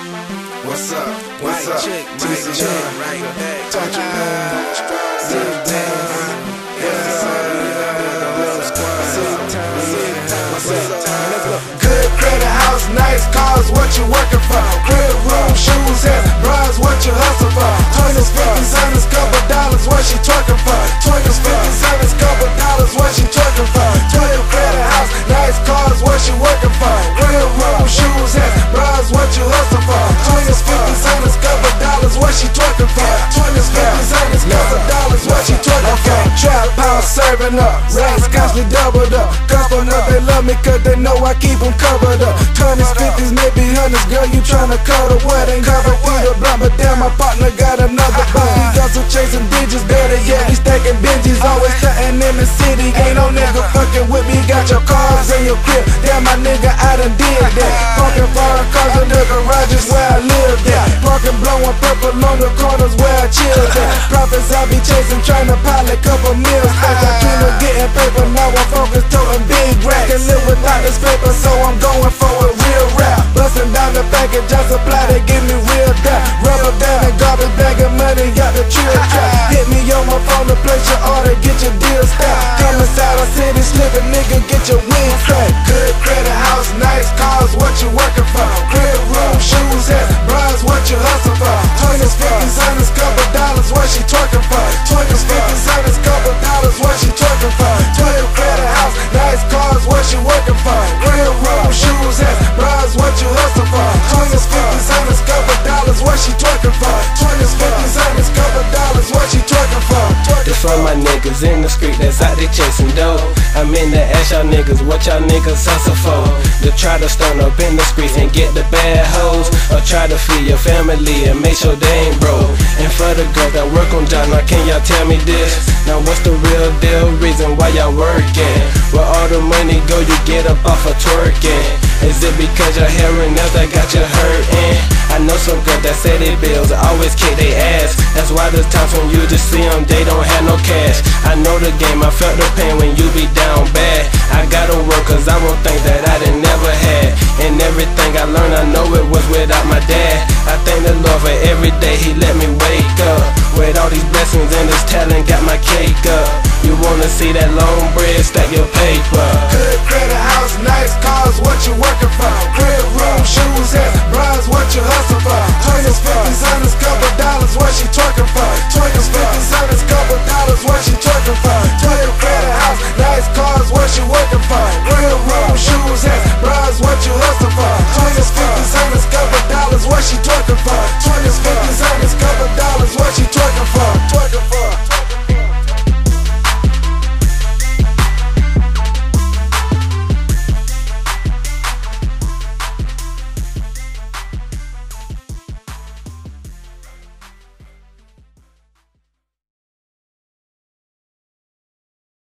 What's up? What's up? Check, TC mic check, Young. right back. Touch it, man. Sit down. Yeah. Sit down. Sit down. Good credit house, nice cars, what you working for? Crib room, shoes, hats, bras, what you hustle for? Twenties, fifties, hundreds, couple dollars, what she twerking for? Twenties, fifties, hundreds, couple dollars, what she twerking for? Serving up, racks constantly doubled up. Couple up, they love me cause they know I keep them covered up. Twenties, fifties, maybe hundreds, girl, you tryna cut a wedding. Cover the blunt, but damn, my partner got another bump. He also chasing digits, better yet, he stacking Benjis. Always stunting in the city, ain't no nigga fucking with me. Got your cars in your crib, damn, my nigga, I done did that. Parking foreign cars in the garages where I live at. Parking blowing purple on the corners where I chill at. Profits I be chasing, tryna pile a couple meals back. I dream of getting paper, now I'm focused, toting The ask y'all niggas what y'all niggas hustle for. To try to stun up in the streets and get the bad hoes. Or try to feed your family and make sure they ain't broke. And for the girls that work on jobs, now can y'all tell me this? Now what's the real deal reason why y'all working? Where all the money go, you get up off of twerking. Is it because your hair and nails that got you hurting? I know some girls that say they bills always kick they ass. That's why there's times when you just see them, they don't have no cash. I know the game, I felt the pain when you be down bad. I gotta work cause I want things that I didn't never had. And everything I learned, I know it was without my dad. I thank the Lord for every day he let me wake up. With all these blessings and this talent, got my cake up. You wanna see that long bread stack your for? Twenty figures on his couple dollars, what she talking for? Twenty figures on his